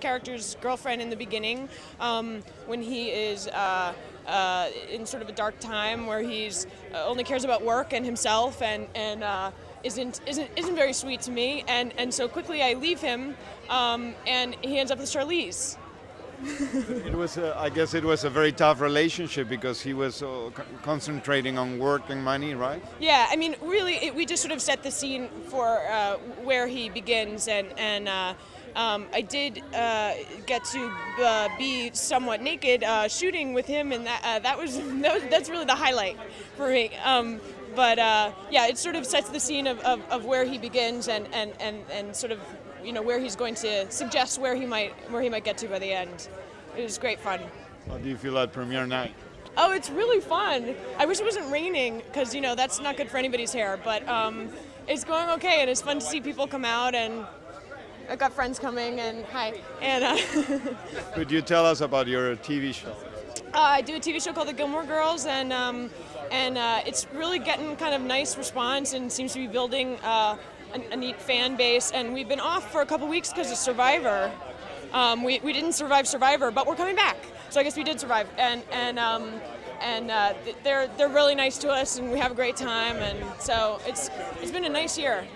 character's girlfriend in the beginning um, when he is uh, uh, in sort of a dark time where he's uh, only cares about work and himself and and uh, isn't isn't isn't very sweet to me and and so quickly I leave him um, and he ends up with Charlize. It was, a, I guess, it was a very tough relationship because he was uh, co- concentrating on work and money, right? Yeah, I mean, really, it, we just sort of set the scene for uh, where he begins, and and uh, um, I did uh, get to uh, be somewhat naked uh, shooting with him, and that uh, that was, that was that's really the highlight for me. Um, but uh, yeah, it sort of sets the scene of, of, of where he begins, and, and, and, and sort of you know where he's going to suggest where he might where he might get to by the end. It was great fun. How do you feel at premiere night? Oh, it's really fun. I wish it wasn't raining because you know that's not good for anybody's hair. But um, it's going okay, and it's fun to see people come out. And I got friends coming, and hi. And uh, Could you tell us about your TV show? uh, I do a TV show called The Gilmore Girls, and um, and uh, it's really getting kind of nice response, and seems to be building uh, a, a neat fan base. And we've been off for a couple weeks because of Survivor. Um, we, we didn't survive Survivor, but we're coming back. So I guess we did survive, and and um, and uh, they're they're really nice to us, and we have a great time, and so it's it's been a nice year.